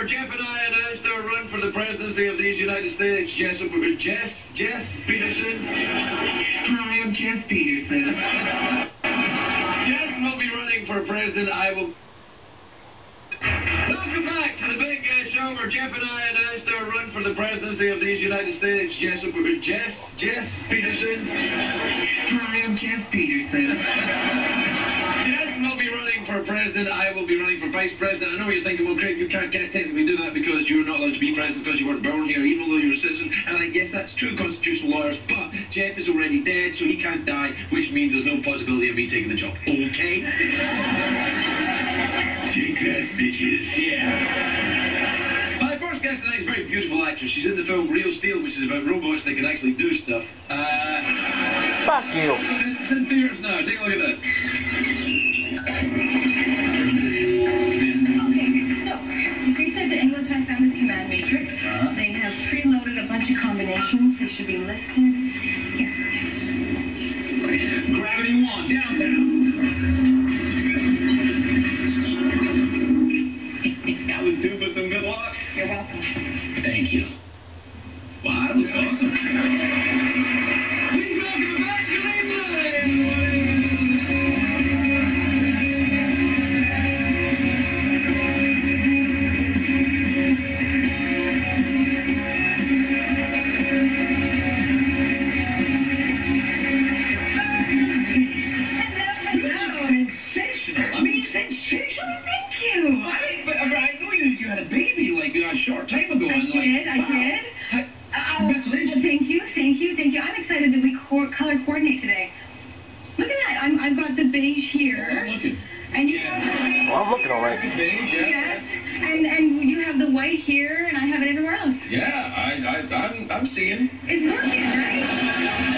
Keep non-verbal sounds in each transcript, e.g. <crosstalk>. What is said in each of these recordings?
where Geoff and I announced our run for the presidency of these United States. Jess, Jess, Jess Peterson. Hi, I'm Geoff Peterson. Jess will be running for president. I will. Welcome back to the big uh, show where Geoff and I announced our run for the presidency of these United States. Jess, Jess, Jess Peterson. Hi, I'm Geoff Peterson. For president. I will be running for vice president. I know what you're thinking. Well, Craig, you can't, can't technically do that because you're not allowed to be president because you weren't born here, even though you're a citizen. And I guess that's true, constitutional lawyers. But Geoff is already dead, so he can't die, which means there's no possibility of me taking the job. Okay? Take that, bitches. Yeah. My first guest tonight is a very beautiful actress. She's in the film Real Steel, which is about robots that can actually do stuff. Uh, Fuck you. it's in, it's in theaters now. Take a look at this. Be listed here. Gravity 1, downtown. Well, I'm looking all right. Beige, yeah. Yes. And and you have the white here, and I have it everywhere else. Yeah, I, I, I'm, I'm seeing. It's working, right?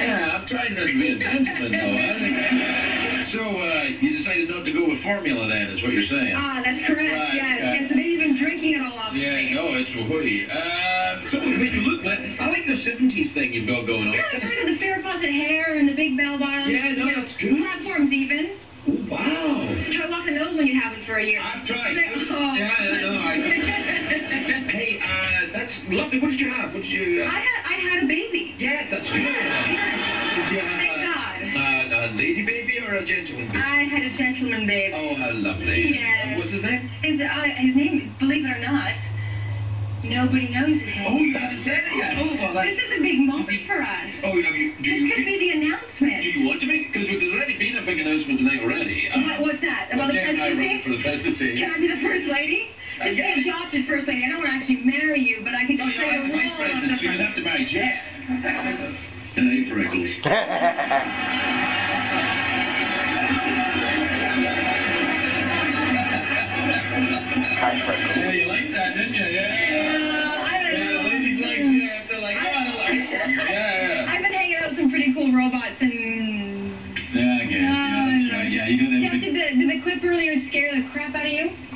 Yeah, I'm trying not to be a gentleman, though. So, uh, you decided not to go with formula, then, is what you're saying? Ah, that's correct. Right, yes, yeah. yes. The baby's been drinking it all off. Yeah, I know, it's a hoodie. Um, so, but you look like, I like the 70s thing you've got going on. Yeah, it's like the Farrah Fawcett hair and the big bell bottoms. Yeah, no, you know, that's good. Platforms even. Oh, wow. Try walking those when you haven't for a year. I've tried. Oh. <laughs> Yeah, I know. I, <laughs> hey, uh, that's lovely. What did you have? What did you... Uh, I had I had a baby. yes, that's good. Yes, yes. Did you have Thank God. Uh, a lady baby or a gentleman baby? I had a gentleman baby. Oh, how lovely. Yes. And what's his name? His, uh, his name, believe it or not, nobody knows his name. Oh, name. you haven't said it yet. Oh, well, This is a big moment for us. Oh, have you, do This you... could be the announcement. Do you want to make it? Because there's already been a big announcement tonight already. Uh, What, what's that? About the Geoff and I running presidency? for the presidency. Can I be the first lady? Uh, Just yeah. be adopted first lady. I don't want to actually marry you, but I could Oh, just you're play the the vice president, the so you'd have to marry Geoff. Hey, Freckles. Hi, <laughs>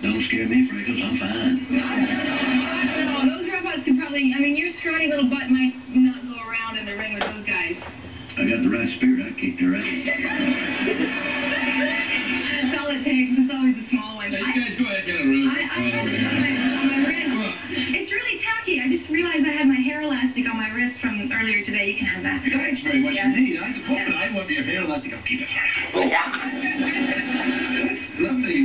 Don't scare me, Freckles. I'm fine. No, those robots could probably. I mean, your scrawny little butt might not go around in the ring with those guys. I got the right spirit. I kicked their ass. That's all it takes. It's always the small ones. Now, you guys go ahead and get a room. I, I Right have over here. my, my wrist. It's really tacky. I just realized I had my hair elastic on my wrist from earlier today. You can have that. Thanks very much Yeah. indeed. I hope Yeah. that I want your hair elastic. I'll keep it for you. That's lovely.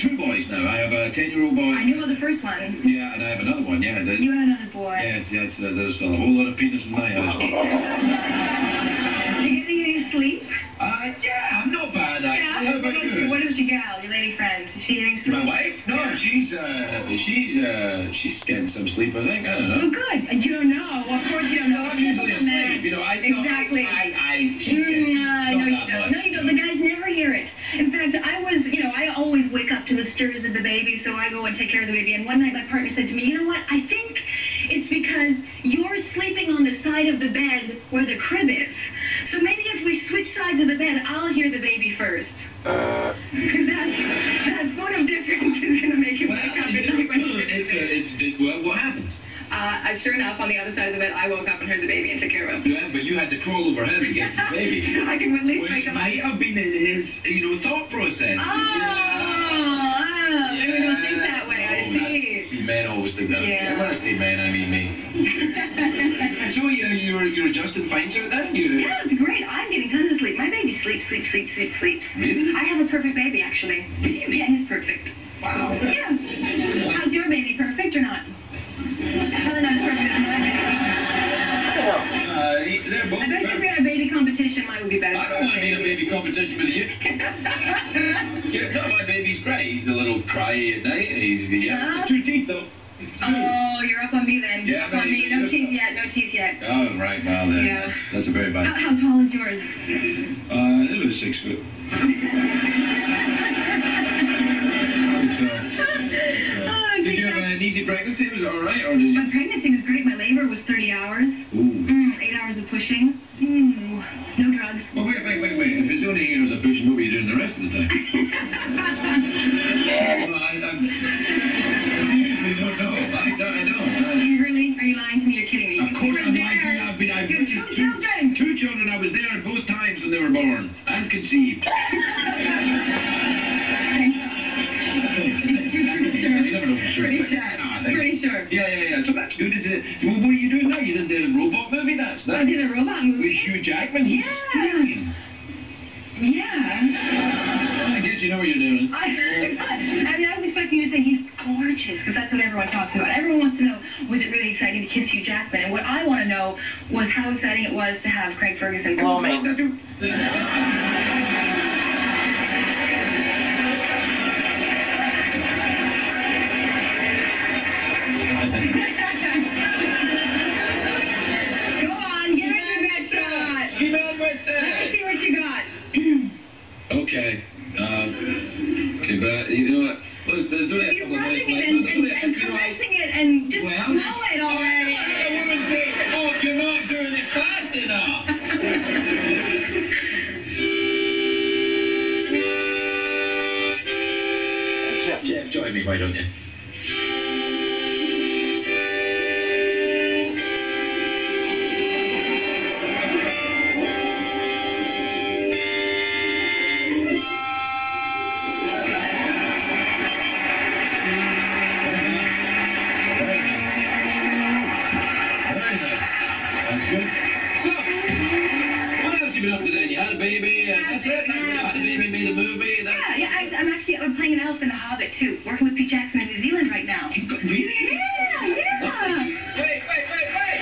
Two boys now. I have a 10-year-old boy. I knew about the first one. Yeah, and I have another one. Yeah, You had another boy. Yes, yes, uh, there's a whole lot of penis in my house. <laughs> You get any sleep? Uh, yeah, I'm not bad, actually. How What about your, what about your gal, your lady friend? Is she getting sleep? My wife? No, she's, uh, she's, uh, she's getting some sleep, I think. I don't know. Well, good. You don't know. Well, of course you don't know. I'm usually asleep, you know. I, you know, Exactly. I, I, she Mm, gets uh, not no, you don't. much. No, you don't. The guys never hear it. In fact, I was, you know, I always wake up to the stirs of the baby, so I go and take care of the baby. And one night my partner said to me, you know what? I think it's because you're sleeping on the side of the bed where the crib is. So maybe if we switch sides of the bed, I'll hear the baby first. Uh, <laughs> <laughs> Because that's, that's one of difference is going to make you Well, wake up and know when you're it's, uh, it's, it, well, what happened? Uh, I- sure enough, on the other side of the bed, I woke up and heard the baby and took care of him. Yeah, but you had to crawl over him to get the baby. <laughs> I can at least Which wake up. might have been in his, you know, thought process. Oh, oh. Women oh, don't think that way. I Oh, that's- see. See, men always think that. Yeah. When I say men, I mean me. <laughs> so you, you're you're adjusting fine to it then? You Yeah, it's great. I'm getting tons of sleep. My baby sleeps, sleeps, sleeps, sleeps, sleeps. Really? I have a perfect baby, actually. <laughs> Yeah, he's perfect. Wow. Yeah. How's your baby? Perfect or not? Competition with you. <laughs> Yeah, no, my baby's great. He's a little cryy at night. He's yeah, Huh? two teeth though. Two. Oh, you're up on me then. Yeah, up on me. No teeth yet. No teeth yet. Oh right, well then Yeah. that's, that's a very How, bad. how tall is yours? <laughs> Uh, it was six foot. <laughs> It's, uh, Oh, Did you have an easy pregnancy? Was it all right, or did you? My pregnancy was great. My labor was 30 hours. You two children. Two children. I was there at both times when they were born and conceived. You never know for sure. Pretty sure. Ah, no, Pretty sure. Yeah, yeah, yeah. So that's good. Is it? What are you doing now? You did the robot movie. That's I that. did a robot movie. With. Hugh Jackman. He's Yeah. Australian. Yeah. I guess you know what you're doing. I, <laughs> I mean, I was expecting you to say he's gorgeous, because that's what everyone talks about. Everyone wants to know, was it really exciting to kiss Hugh Jackman? And what I want to know was how exciting it was to have Craig Ferguson. Well, join me, why don't you? That's good. So, what else you been up to then? You had a baby, and that's it? That's? Had a baby, made a I'm actually I'm playing an elf in The Hobbit too, working with Pete Jackson in New Zealand right now. You got, really? Yeah, yeah. Wait, wait, wait, wait!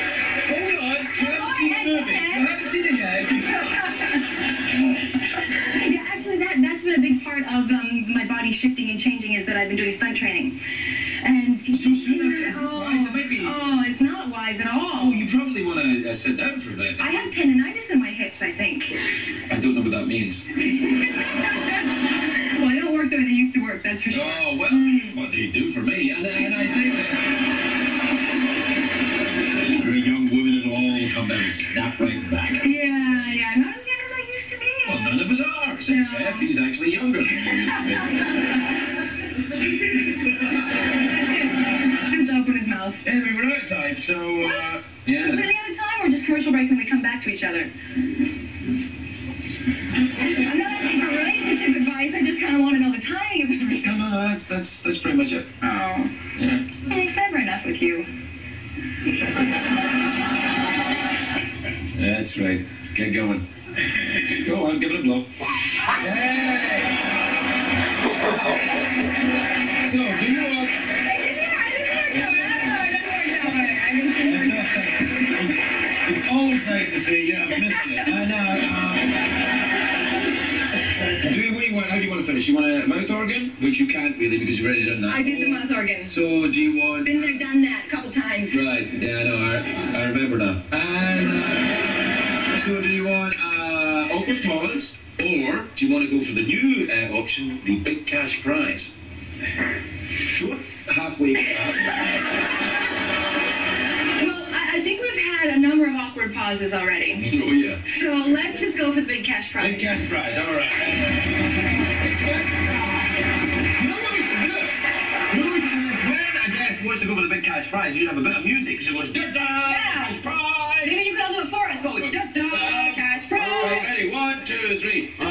Hold on! You haven't seen the movie. You haven't seen it yet. <laughs> Yeah, actually, that that's been a big part of um, my body shifting and changing is that I've been doing stunt training, and So soon after, oh, wise? It might be- oh, it's not wise at all. Oh, you probably want to uh, sit down for a bit. I have tendonitis in my hips, I think. I don't know what that means. <laughs> well, they don't work the way they used to work, that's for sure. Oh, well, what they do for me. And, and I think that you're a young woman, it'll all come down and snap right back. Yeah, yeah, not as young as I used to be. Well, none of us are. Except No. Geoff, he's actually younger than you used to be. <laughs> Just open his mouth. Anyway, we're out of time, so, uh, yeah. Completely out of time, or just commercial break and we come back to each other? No, everything. no, no, that's, that's, that's pretty much it. Oh, Yeah. I'm clever enough with you. <laughs> That's right. Get going. Go on, give it a blow. Yay! So, do you know what? It's always nice to see you. I've missed you. You want? You want a mouth organ? Which you can't really because you've already done that. I did the mouth organ. So, do you want... Been there, done that a couple times. Right, yeah, I know, I, I remember now. And, uh, so do you want uh, awkward pause, or do you want to go for the new uh, option, the big cash prize? Don't halfway Well, I, I think we've had a number of awkward pauses already. Oh, yeah. So let's just go for the big cash prize. Big cash prize, all right. wants to go for the big cash prize, you'd have a bit of music. So it goes, da-da, yeah. cash prize. Maybe you could all do it for us. Go, da-da, cash prize. All right, ready? One, two, three. All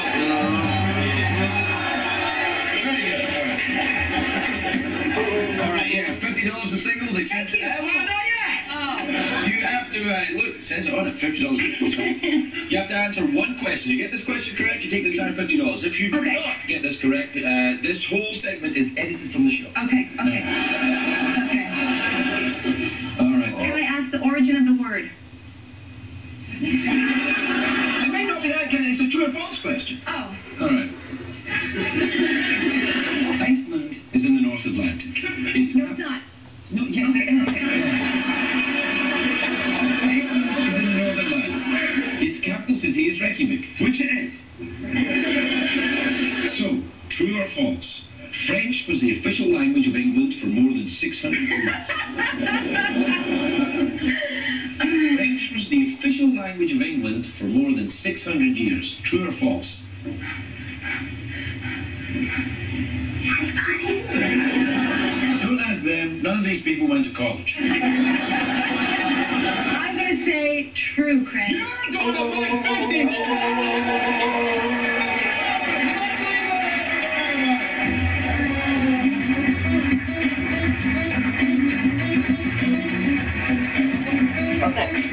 right, yeah, $50 in singles, except... You. Not yet. Oh. You have to, uh, look, it it on $50. you have to answer one question. You get this question correct, you take the time $50. If you do not get this correct, uh, this whole segment is edited from the show. Okay, okay. Uh, <laughs> So, true or false? French was the official language of England for more than 600 years. <laughs> French was the official language of England for more than 600 years. True or false? Don't ask them. None of these people went to college say true, Chris. You're going to Next.